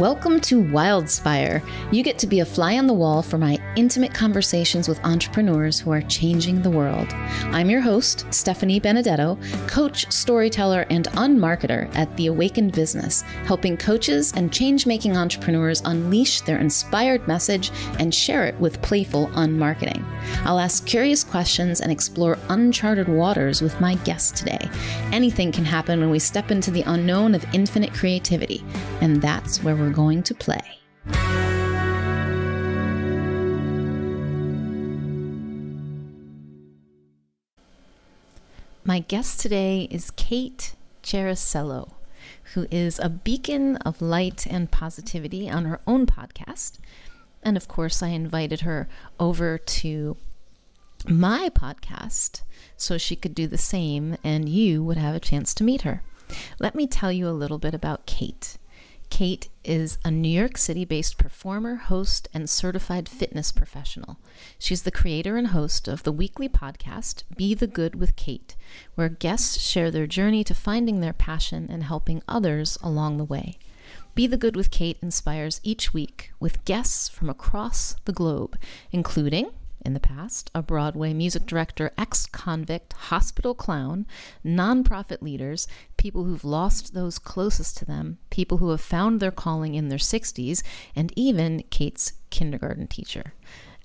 Welcome to Wildspire. You get to be a fly on the wall for my intimate conversations with entrepreneurs who are changing the world. I'm your host, Stephanie Benedetto, coach, storyteller, and unmarketer at The Awakened Business, helping coaches and change making entrepreneurs unleash their inspired message and share it with playful unmarketing. I'll ask curious questions and explore uncharted waters with my guest today. Anything can happen when we step into the unknown of infinite creativity, and that's where we're going to play. My guest today is Kate Cherichello, who is a beacon of light and positivity on her own podcast. And of course, I invited her over to my podcast so she could do the same and you would have a chance to meet her. Let me tell you a little bit about Kate. Kate is a New York City based performer, host, and certified fitness professional. She's the creator and host of the weekly podcast, Be the Good with Kate, where guests share their journey to finding their passion and helping others along the way. Be the Good with Kate inspires each week with guests from across the globe, including in the past, a Broadway music director, ex convict, hospital clown, nonprofit leaders, people who've lost those closest to them, people who have found their calling in their 60s, and even Kate's kindergarten teacher.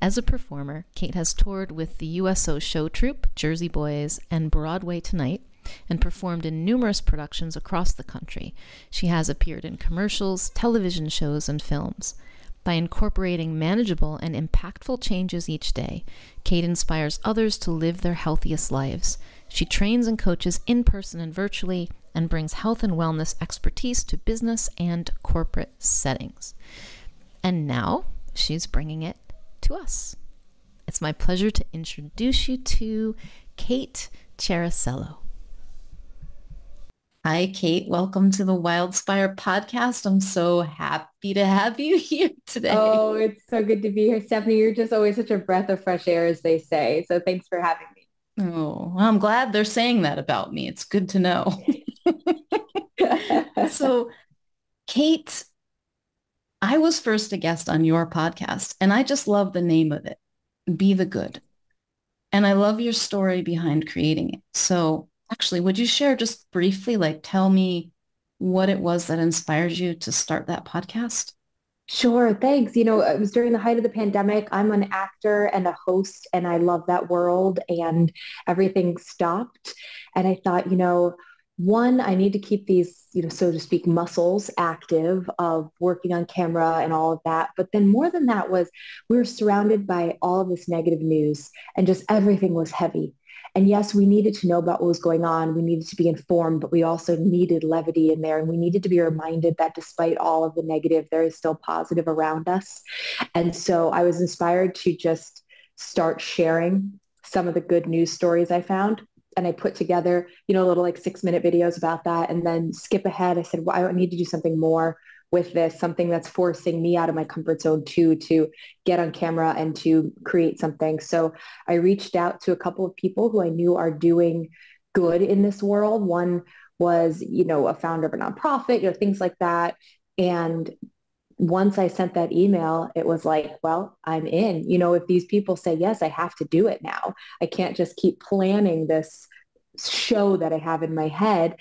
As a performer, Kate has toured with the USO show troupe, Jersey Boys, and Broadway Tonight, and performed in numerous productions across the country. She has appeared in commercials, television shows, and films. By incorporating manageable and impactful changes each day, Kate inspires others to live their healthiest lives. She trains and coaches in person and virtually and brings health and wellness expertise to business and corporate settings. And now she's bringing it to us. It's my pleasure to introduce you to Kate Cherichello. Hi, Kate. Welcome to the Wildspire podcast. I'm so happy to have you here today. Oh, it's so good to be here, Stephanie. You're just always such a breath of fresh air, as they say. So thanks for having me. Oh, well, I'm glad they're saying that about me. It's good to know. so, Kate, I was first a guest on your podcast, and I just love the name of it, Be the Good. And I love your story behind creating it. So actually, would you share just briefly, like tell me what it was that inspired you to start that podcast? Sure, thanks. You know, it was during the height of the pandemic. I'm an actor and a host, and I love that world, and everything stopped. And I thought, you know, one, I need to keep these, you know, so to speak, muscles active of working on camera and all of that. But then more than that was we were surrounded by all of this negative news and just everything was heavy. And yes, we needed to know about what was going on. We needed to be informed, but we also needed levity in there. And we needed to be reminded that despite all of the negative, there is still positive around us. And so I was inspired to just start sharing some of the good news stories I found. And I put together, you know, a little like six minute videos about that and then skip ahead. I said, well, I need to do something more with this, something that's forcing me out of my comfort zone too, to get on camera and to create something. So I reached out to a couple of people who I knew are doing good in this world. One was, you know, a founder of a nonprofit, you know, things like that. And once I sent that email, it was like, well, I'm in. You know, if these people say yes, I have to do it now. I can't just keep planning this show that I have in my head.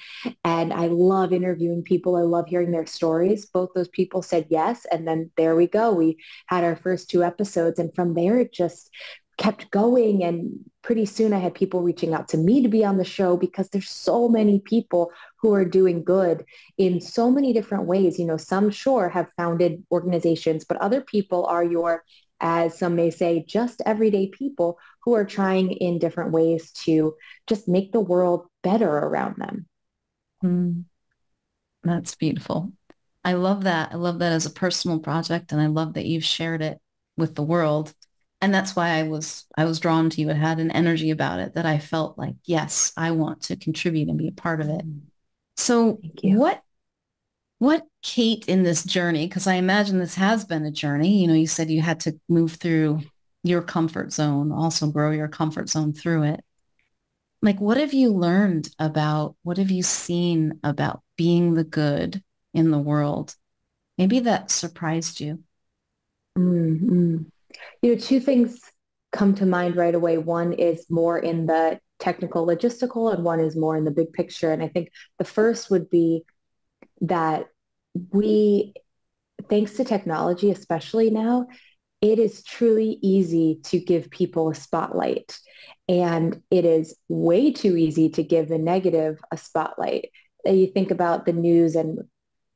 And I love interviewing people. I love hearing their stories. Both those people said yes. And then there we go. We had our first two episodes. And from there, it just kept going. And pretty soon I had people reaching out to me to be on the show because there's so many people who are doing good in so many different ways. You know, some sure have founded organizations, but other people are your as some may say, just everyday people who are trying in different ways to just make the world better around them. Mm. That's beautiful. I love that. I love that as a personal project and I love that you've shared it with the world. And that's why I was I was drawn to you. It had an energy about it that I felt like, yes, I want to contribute and be a part of it. So what what Kate in this journey, because I imagine this has been a journey. You know, you said you had to move through your comfort zone, also grow your comfort zone through it. Like, what have you learned about, what have you seen about being the good in the world maybe that surprised you? Mm-hmm. You know, two things come to mind right away. One is more in the technical logistical and one is more in the big picture. And I think the first would be that we, thanks to technology, especially now, it is truly easy to give people a spotlight. And it is way too easy to give the negative a spotlight. You think about the news and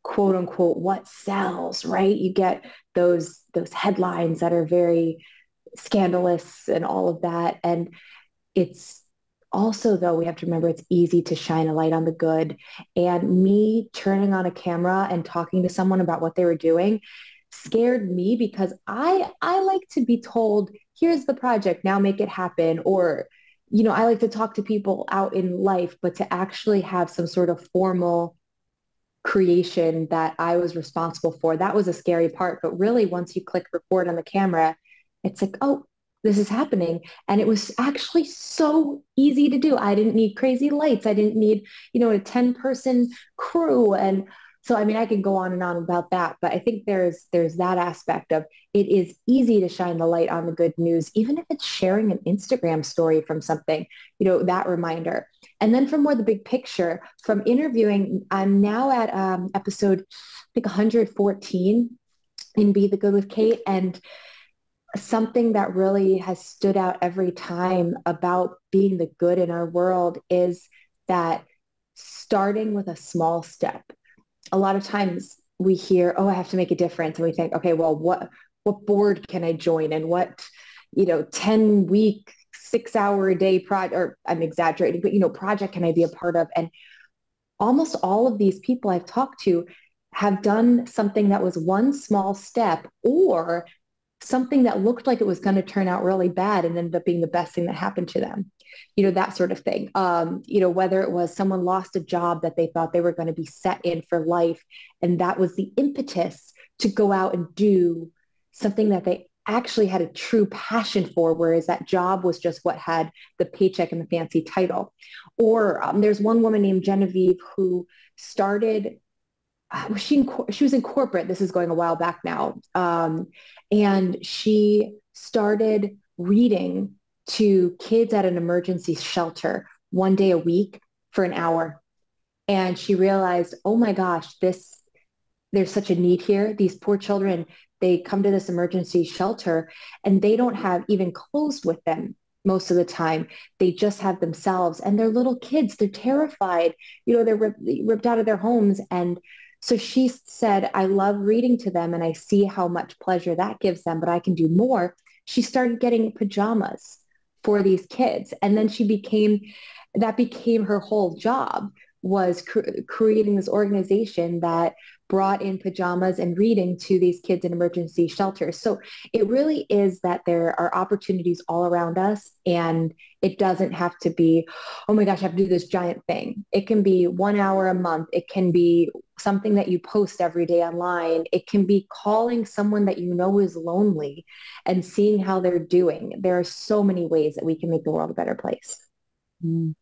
quote unquote what sells, right? You get those those headlines that are very scandalous and all of that. And it's also though we have to remember it's easy to shine a light on the good and me turning on a camera and talking to someone about what they were doing scared me because I I like to be told, here's the project, now make it happen. Or, you know, I like to talk to people out in life, but to actually have some sort of formal creation that I was responsible for, that was a scary part. But really, once you click record on the camera, it's like, oh, this is happening. And it was actually so easy to do. I didn't need crazy lights. I didn't need, you know, a 10 person crew. And so I mean, I can go on and on about that, but I think there's there's that aspect of it is easy to shine the light on the good news, even if it's sharing an Instagram story from something, you know, that reminder. And then from more the big picture, from interviewing, I'm now at um, episode, I think 114 in Be the Good with Kate. And something that really has stood out every time about being the good in our world is that starting with a small step a lot of times we hear, oh, I have to make a difference. And we think, okay, well, what, what board can I join and what, you know, 10 week, six hour a day project, or I'm exaggerating, but, you know, project can I be a part of? And almost all of these people I've talked to have done something that was one small step or something that looked like it was going to turn out really bad and ended up being the best thing that happened to them you know that sort of thing um, you know whether it was someone lost a job that they thought they were going to be set in for life and that was the impetus to go out and do something that they actually had a true passion for, whereas that job was just what had the paycheck and the fancy title. Or um, there's one woman named Genevieve who started she in, she was in corporate. This is going a while back now, um, and she started reading to kids at an emergency shelter one day a week for an hour, and she realized, oh my gosh, this there's such a need here. These poor children, they come to this emergency shelter, and they don't have even clothes with them most of the time. They just have themselves, and they're little kids. They're terrified. You know, they're ripped, ripped out of their homes and so she said, I love reading to them and I see how much pleasure that gives them, but I can do more. She started getting pajamas for these kids. And then she became, that became her whole job was cr- creating this organization that brought in pajamas and reading to these kids in emergency shelters. So it really is that there are opportunities all around us and it doesn't have to be, oh my gosh, I have to do this giant thing. It can be one hour a month. It can be something that you post every day online. It can be calling someone that you know is lonely and seeing how they're doing. There are so many ways that we can make the world a better place. Mm.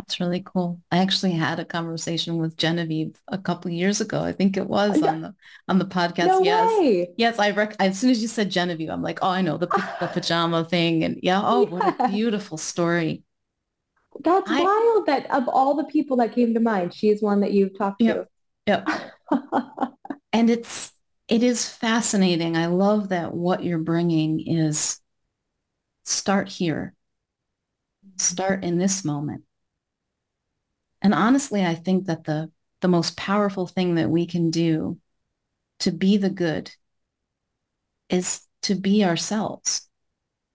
That's really cool. I actually had a conversation with Genevieve a couple years ago. I think it oh, was on the on the podcast. No yes, way. yes. I rec- as soon as you said Genevieve, I'm like, oh, I know the, the pajama thing, and yeah, oh, yeah. what a beautiful story. That's I, wild. That of all the people that came to mind, she's one that you've talked yep, to. Yep. and it's it is fascinating. I love that what you're bringing is start here, start mm-hmm. in this moment and honestly, I think that the, the most powerful thing that we can do to be the good is to be ourselves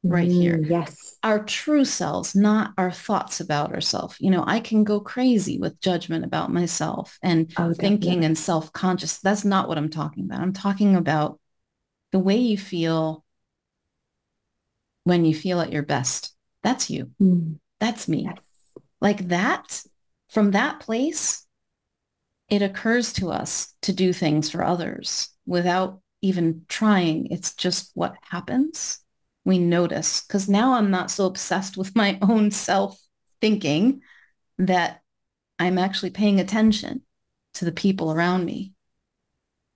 right mm, here. Yes. Our true selves, not our thoughts about ourselves. You know, I can go crazy with judgment about myself and oh, thinking and self-conscious. That's not what I'm talking about. I'm talking about the way you feel when you feel at your best. That's you. Mm. That's me. Yes. Like that from that place, it occurs to us to do things for others without even trying. It's just what happens. We notice because now I'm not so obsessed with my own self thinking that I'm actually paying attention to the people around me.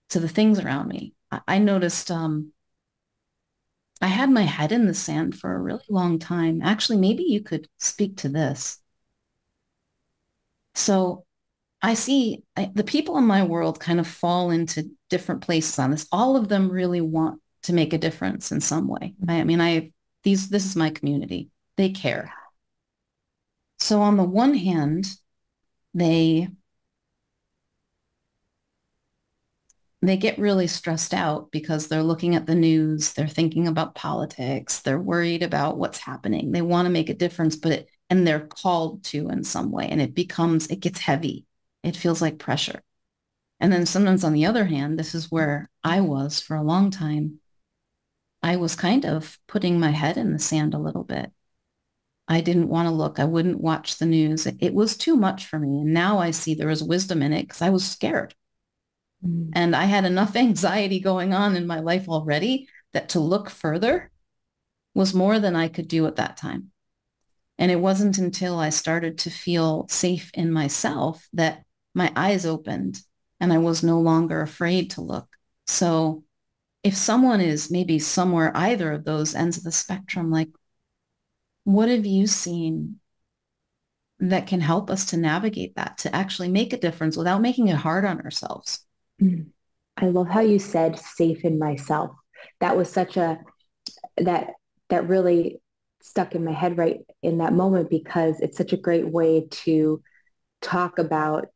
to the things around me. I, I noticed um, I had my head in the sand for a really long time. Actually, maybe you could speak to this. So I see I, the people in my world kind of fall into different places on this. All of them really want to make a difference in some way. I, I mean, I these this is my community. They care. So on the one hand, they they get really stressed out because they're looking at the news, they're thinking about politics, they're worried about what's happening. They want to make a difference, but it, and they're called to in some way and it becomes it gets heavy. It feels like pressure. And then sometimes on the other hand, this is where I was for a long time. I was kind of putting my head in the sand a little bit. I didn't want to look. I wouldn't watch the news. It was too much for me. And now I see there was wisdom in it because I was scared. Mm. And I had enough anxiety going on in my life already that to look further was more than I could do at that time. And it wasn't until I started to feel safe in myself that my eyes opened and I was no longer afraid to look. So if someone is maybe somewhere either of those ends of the spectrum, like what have you seen that can help us to navigate that, to actually make a difference without making it hard on ourselves? Mm-hmm. I love how you said safe in myself. That was such a, that, that really stuck in my head right in that moment because it's such a great way to talk about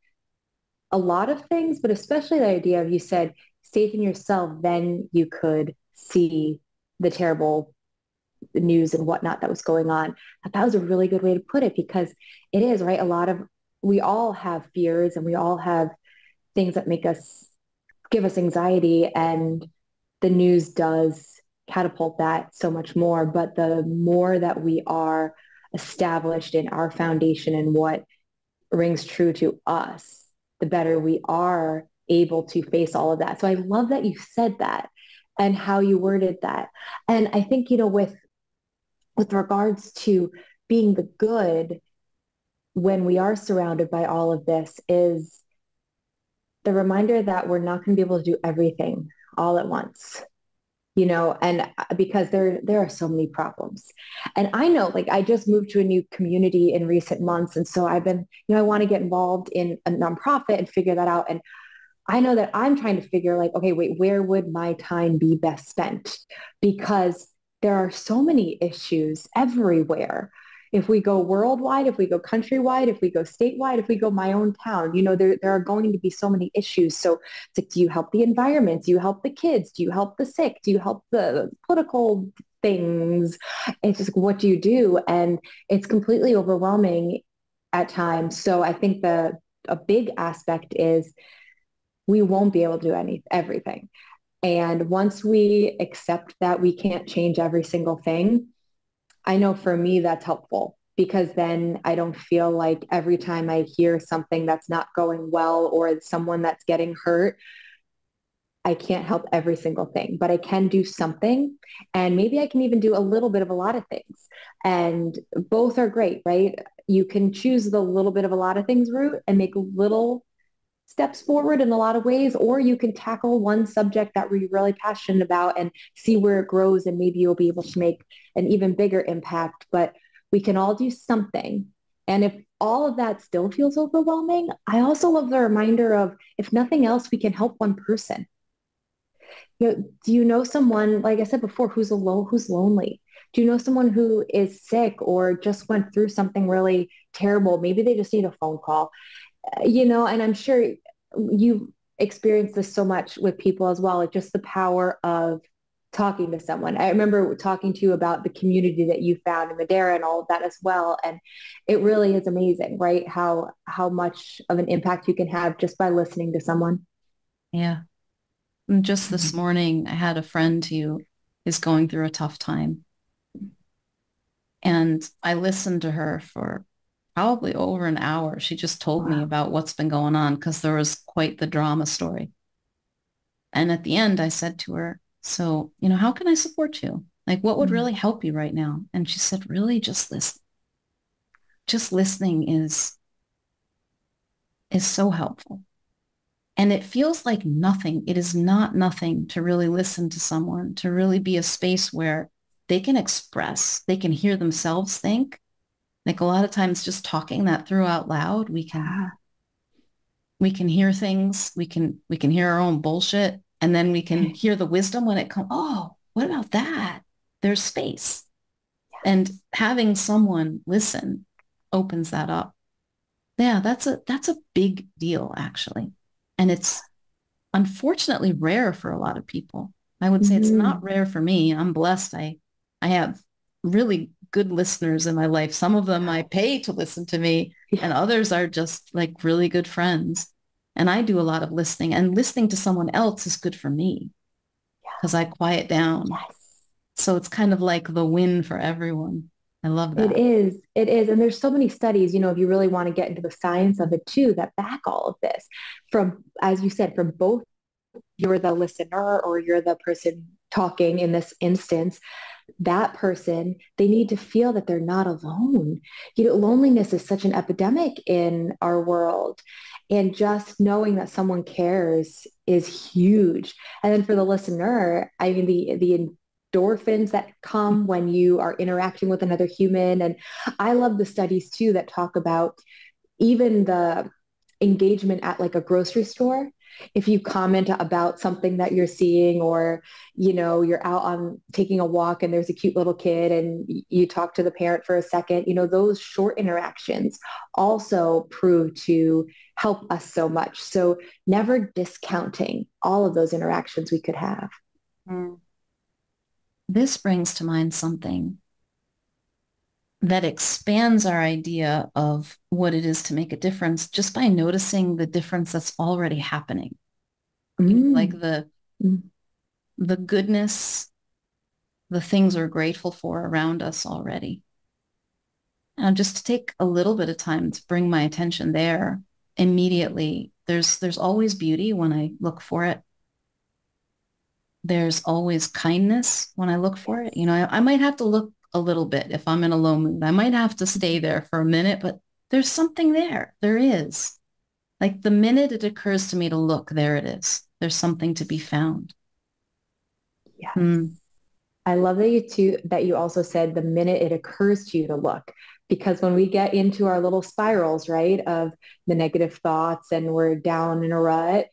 a lot of things, but especially the idea of you said safe in yourself, then you could see the terrible news and whatnot that was going on. That was a really good way to put it because it is, right? A lot of, we all have fears and we all have things that make us give us anxiety and the news does catapult that so much more. But the more that we are established in our foundation and what rings true to us, the better we are able to face all of that. So I love that you said that and how you worded that. And I think, you know, with with regards to being the good when we are surrounded by all of this is the reminder that we're not going to be able to do everything all at once you know and uh, because there there are so many problems. And i know like i just moved to a new community in recent months and so i've been you know i want to get involved in a nonprofit and figure that out and i know that i'm trying to figure like okay wait where would my time be best spent? Because there are so many issues everywhere if we go worldwide, if we go countrywide, if we go statewide, if we go my own town, you know, there, there are going to be so many issues. So like, do you help the environment? Do you help the kids? Do you help the sick? Do you help the political things? It's just, what do you do? And it's completely overwhelming at times. So I think the, a big aspect is we won't be able to do any, everything. And once we accept that we can't change every single thing, I know for me that's helpful because then I don't feel like every time I hear something that's not going well or someone that's getting hurt, I can't help every single thing, but I can do something. And maybe I can even do a little bit of a lot of things. And both are great, right? You can choose the little bit of a lot of things route and make little steps forward in a lot of ways, or you can tackle one subject that you're really passionate about and see where it grows and maybe you'll be able to make an even bigger impact. But we can all do something. And if all of that still feels overwhelming, I also love the reminder of if nothing else, we can help one person. You know, do you know someone, like I said before, who's alone, who's lonely? Do you know someone who is sick or just went through something really terrible? Maybe they just need a phone call you know, and I'm sure you've experienced this so much with people as well, like just the power of talking to someone. I remember talking to you about the community that you found in Madeira and all of that as well. And it really is amazing, right? How how much of an impact you can have just by listening to someone. Yeah. And just this morning, I had a friend who is going through a tough time. And I listened to her for probably over an hour. She just told wow. me about what's been going on because there was quite the drama story. And at the end, I said to her, so, you know, how can I support you? Like, what would mm-hmm. really help you right now? And she said, really just listen. Just listening is, is so helpful. And it feels like nothing. It is not nothing to really listen to someone, to really be a space where they can express, they can hear themselves think. Like a lot of times just talking that through out loud, we can we can hear things, we can we can hear our own bullshit, and then we can hear the wisdom when it comes, oh, what about that? There's space. And having someone listen opens that up. Yeah, that's a that's a big deal actually. And it's unfortunately rare for a lot of people. I would say mm-hmm. it's not rare for me. I'm blessed. I I have really good listeners in my life. Some of them I pay to listen to me and others are just like really good friends. And I do a lot of listening and listening to someone else is good for me because I quiet down. Yes. So it's kind of like the win for everyone. I love that. It is. It is. And there's so many studies, you know, if you really want to get into the science of it too, that back all of this from, as you said, from both you're the listener or you're the person talking in this instance, that person, they need to feel that they're not alone. You know, loneliness is such an epidemic in our world. And just knowing that someone cares is huge. And then for the listener, I mean, the, the endorphins that come when you are interacting with another human. And I love the studies too that talk about even the engagement at like a grocery store if you comment about something that you're seeing or you know you're out on taking a walk and there's a cute little kid and you talk to the parent for a second you know those short interactions also prove to help us so much. So never discounting all of those interactions we could have. Mm this brings to mind something that expands our idea of what it is to make a difference just by noticing the difference that's already happening. Mm. Like the mm. the goodness, the things we're grateful for around us already. And just to take a little bit of time to bring my attention there immediately. There's there's always beauty when I look for it there's always kindness when I look for it. You know, I, I, might have to look a little bit if I'm in a low mood. I might have to stay there for a minute, but there's something there. There is. Like the minute it occurs to me to look, there it is. There's something to be found. Yeah. Mm. I love that you too that you also said the minute it occurs to you to look because when we get into our little spirals, right, of the negative thoughts and we're down in a rut,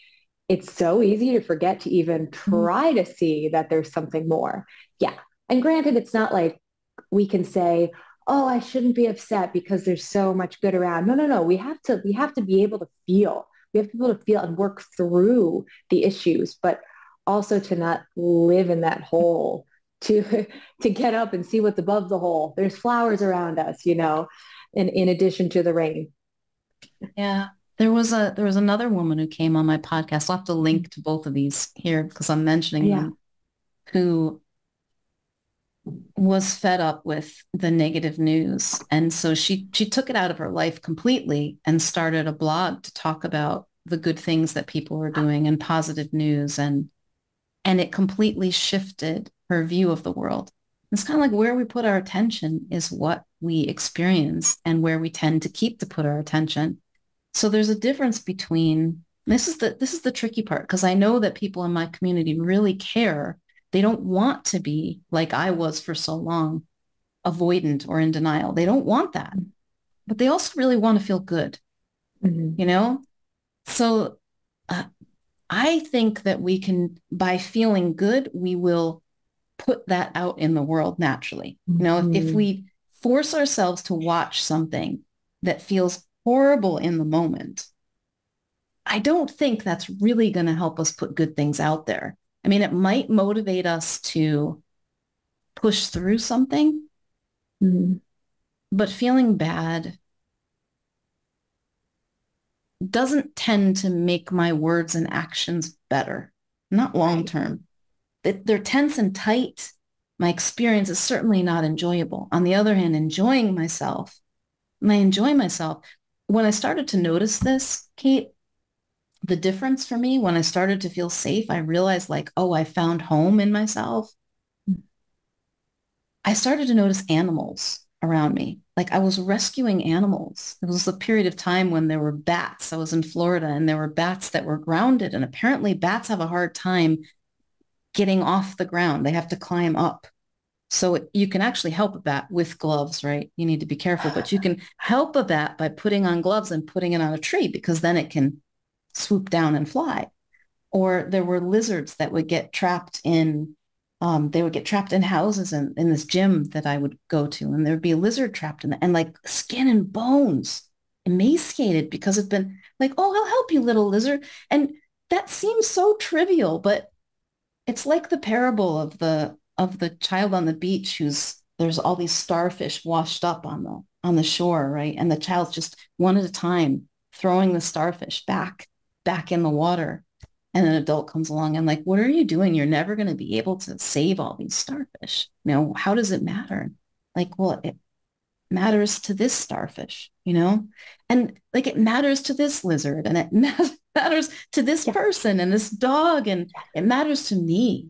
it's so easy to forget to even mm-hmm. try to see that there's something more. Yeah. And granted, it's not like we can say, oh, I shouldn't be upset because there's so much good around. No, no, no. We have to, we have to be able to feel. We have to be able to feel and work through the issues, but also to not live in that hole, to to get up and see what's above the hole. There's flowers around us, you know, in, in addition to the rain. Yeah. There was a there was another woman who came on my podcast. I'll have to link to both of these here because I'm mentioning yeah. them, who was fed up with the negative news. And so she she took it out of her life completely and started a blog to talk about the good things that people were doing and positive news and and it completely shifted her view of the world. It's kind of like where we put our attention is what we experience and where we tend to keep to put our attention. So there's a difference between this is the this is the tricky part because I know that people in my community really care. They don't want to be like I was for so long, avoidant or in denial. They don't want that. But they also really want to feel good. Mm-hmm. You know? So uh, I think that we can by feeling good, we will put that out in the world naturally. Mm-hmm. You know, if, if mm-hmm. we force ourselves to watch something that feels horrible in the moment, I don't think that's really going to help us put good things out there. I mean, it might motivate us to push through something, mm-hmm. but feeling bad doesn't tend to make my words and actions better, not long term. They're tense and tight. My experience is certainly not enjoyable. On the other hand, enjoying myself, and I enjoy myself when I started to notice this, Kate, the difference for me when I started to feel safe, I realized like, oh, I found home in myself. I started to notice animals. around me. Like I was rescuing animals. It was a period of time when there were bats. I was in Florida and there were bats that were grounded. And apparently bats have a hard time getting off the ground. They have to climb up. So you can actually help a bat with gloves, right? You need to be careful, but you can help a bat by putting on gloves and putting it on a tree because then it can swoop down and fly. Or there were lizards that would get trapped in um, they would get trapped in houses and in this gym that I would go to, and there would be a lizard trapped in it, and like skin and bones, emaciated because it's been like, oh, I'll help you, little lizard. And that seems so trivial, but it's like the parable of the of the child on the beach who's there's all these starfish washed up on the on the shore, right? And the child's just one at a time throwing the starfish back back in the water and an adult comes along and like, what are you doing? You're never going to be able to save all these starfish. You know, how does it matter? Like, well, it matters to this starfish, you know, and like it matters to this lizard and it matters to this yeah. person and this dog and it matters to me.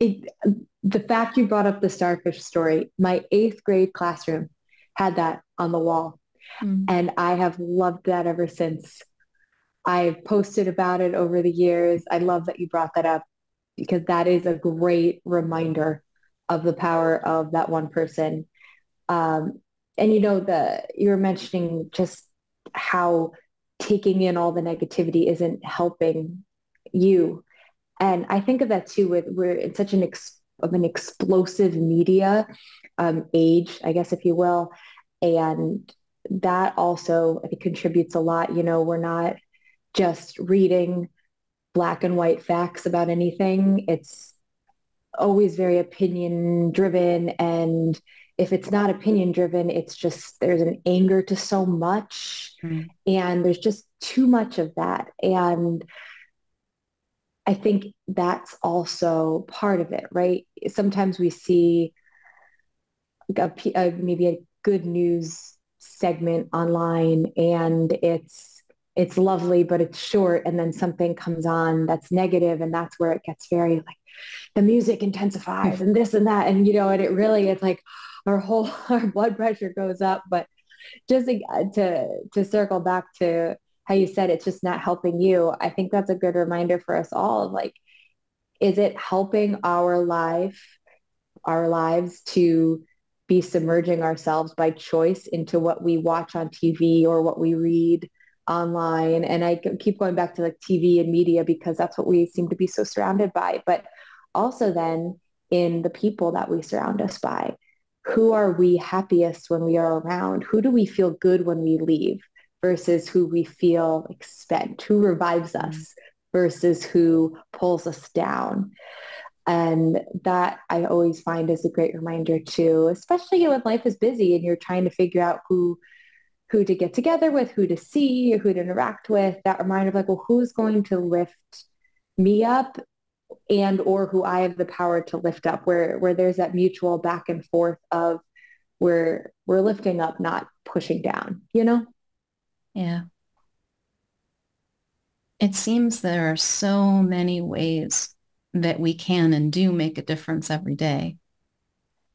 It, the fact you brought up the starfish story, my eighth grade classroom had that on the wall. Mm. And I have loved that ever since I've posted about it over the years. I love that you brought that up because that is a great reminder of the power of that one person. Um, and you know, the you were mentioning just how taking in all the negativity isn't helping you. And I think of that too with we're in such an ex, of an explosive media um, age, I guess, if you will. And that also I think contributes a lot. You know, we're not just reading black and white facts about anything. It's always very opinion driven. And if it's not opinion driven, it's just there's an anger to so much. Mm. And there's just too much of that. And I think that's also part of it, right? Sometimes we see a, a, maybe a good news segment online and it's it's lovely, but it's short. And then something comes on that's negative, and that's where it gets very like the music intensifies and this and that. And, you know, and it really, it's like our whole, our blood pressure goes up. But just uh, to, to circle back to how you said it's just not helping you, I think that's a good reminder for us all. Like, is it helping our life, our lives to be submerging ourselves by choice into what we watch on TV or what we read online. And i keep going back to like tv and media because that's what we seem to be so surrounded by. But also then in the people that we surround us by. Who are we happiest when we are around? Who do we feel good when we leave versus who we feel like spent who revives mm-hmm. us versus who pulls us down and that i always find is a great reminder too especially when life is busy and you're trying to figure out who who to get together with, who to see, who to interact with, that reminder of like, well, who's going to lift me up and or who I have the power to lift up, where where there's that mutual back and forth of where we're lifting up, not pushing down, you know? Yeah. It seems there are so many ways that we can and do make a difference every day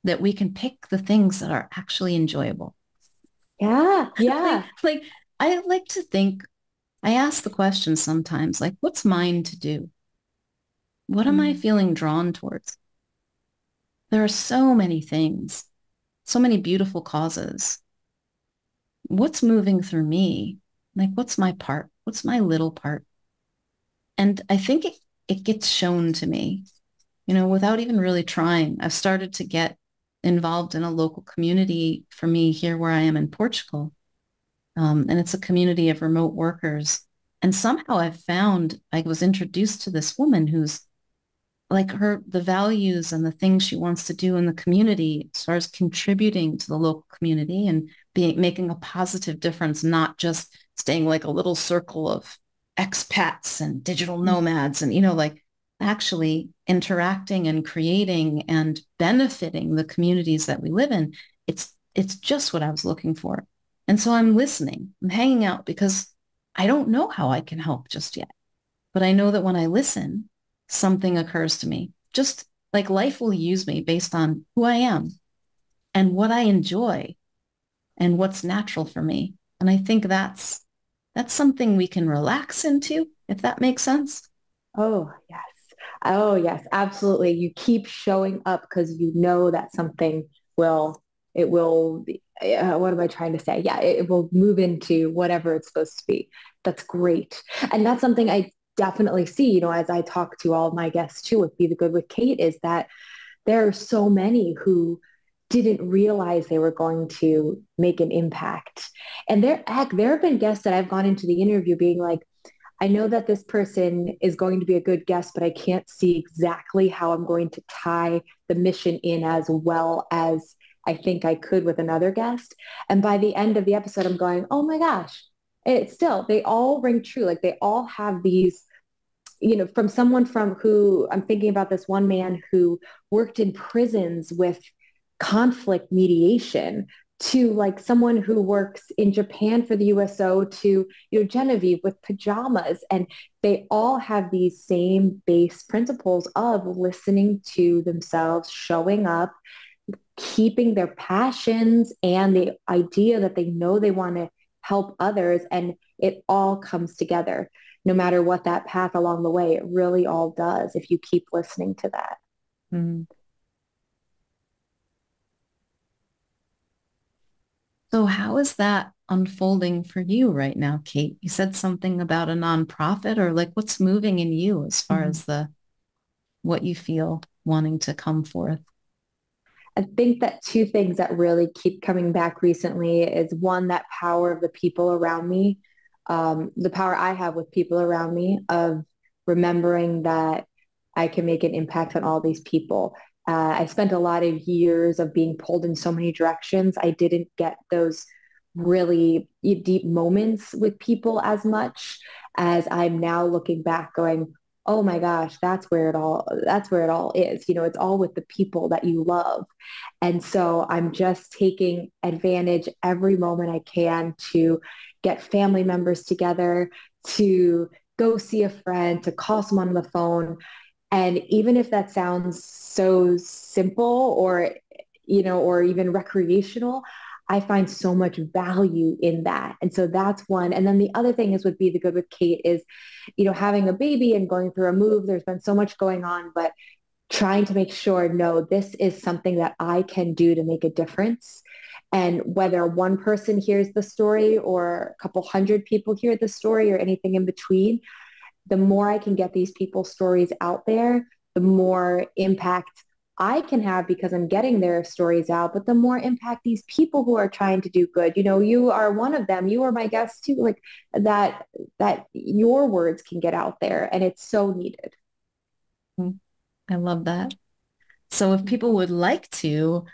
that we can pick the things that are actually enjoyable yeah. Yeah. like, like I like to think, I ask the question sometimes, like, what's mine to do? What am I mm. feeling drawn towards? There are so many things, so many beautiful causes. What's moving through me? Like, what's my part? What's my little part? And I think it, it gets shown to me, you know, without even really trying. I've started to get involved in a local community for me here where I am in Portugal. Um, and it's a community of remote workers. And somehow I found I was introduced to this woman who's like her, the values and the things she wants to do in the community as far as contributing to the local community and being, making a positive difference, not just staying like a little circle of expats and digital mm-hmm. nomads and, you know, like actually interacting and creating and benefiting the communities that we live in, it's it's just what I was looking for. And so I'm listening. I'm hanging out because I don't know how I can help just yet. But I know that when I listen, something occurs to me. Just like life will use me based on who I am and what I enjoy and what's natural for me. And I think that's that's something we can relax into, if that makes sense. Oh, yes. Oh, yes, absolutely. You keep showing up because you know that something will, it will, uh, what am I trying to say? Yeah, it, it will move into whatever it's supposed to be. That's great. And that's something I definitely see, you know, as I talk to all my guests too with Be the Good with Kate is that there are so many who didn't realize they were going to make an impact. And there, heck, there have been guests that I've gone into the interview being like, I know that this person is going to be a good guest, but I can't see exactly how I'm going to tie the mission in as well as I think I could with another guest. And by the end of the episode, I'm going, oh my gosh, it's still, they all ring true. Like they all have these, you know, from someone from who I'm thinking about this one man who worked in prisons with conflict mediation to like someone who works in Japan for the USO to you know Genevieve with pajamas. And they all have these same base principles of listening to themselves showing up keeping their passions and the idea that they know they want to help others. And it all comes together no matter what that path along the way. It really all does if you keep listening to that. Mm-hmm. So how is that unfolding for you right now, Kate? You said something about a nonprofit or like what's moving in you as far mm-hmm. as the what you feel wanting to come forth? I think that two things that really keep coming back recently is one, that power of the people around me, um, the power I have with people around me of remembering that I can make an impact on all these people. Uh, I spent a lot of years of being pulled in so many directions. I didn't get those really deep moments with people as much as I'm now looking back going, oh my gosh, that's where it all, that's where it all is. You know, it's all with the people that you love. And so I'm just taking advantage every moment I can to get family members together, to go see a friend, to call someone on the phone. And even if that sounds so simple or, you know, or even recreational, I find so much value in that. And so that's one. And then the other thing is would be the good with Kate is, you know, having a baby and going through a move, there's been so much going on, but trying to make sure, no, this is something that I can do to make a difference. And whether one person hears the story or a couple hundred people hear the story or anything in between, the more I can get these people's stories out there, the more impact I can have because I'm getting their stories out, but the more impact these people who are trying to do good, you know, you are one of them. You are my guest too, like that, that your words can get out there and it's so needed. Mm-hmm. I love that. So if people would like to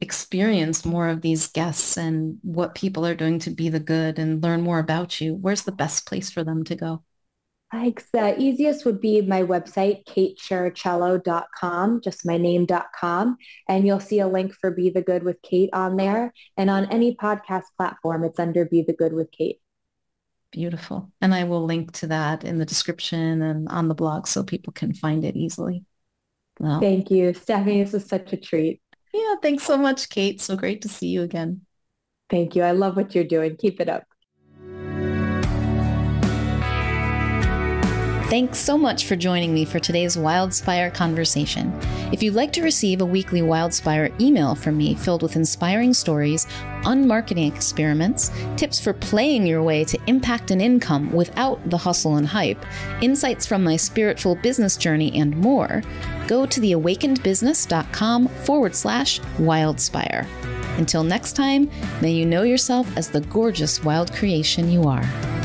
experience more of these guests and what people are doing to be the good and learn more about you, where's the best place for them to go? Like the easiest would be my website, katecherichello.com, just my name.com. And you'll see a link for Be the Good with Kate on there. And on any podcast platform, it's under Be the Good with Kate. Beautiful. And I will link to that in the description and on the blog so people can find it easily. Well, Thank you, Stephanie. This is such a treat. Yeah, thanks so much, Kate. So great to see you again. Thank you. I love what you're doing. Keep it up. Thanks so much for joining me for today's Wildspire conversation. If you'd like to receive a weekly Wildspire email from me filled with inspiring stories, unmarketing experiments, tips for playing your way to impact and income without the hustle and hype, insights from my spiritual business journey, and more, go to theawakenedbusiness.com forward slash wildspire. Until next time, may you know yourself as the gorgeous wild creation you are.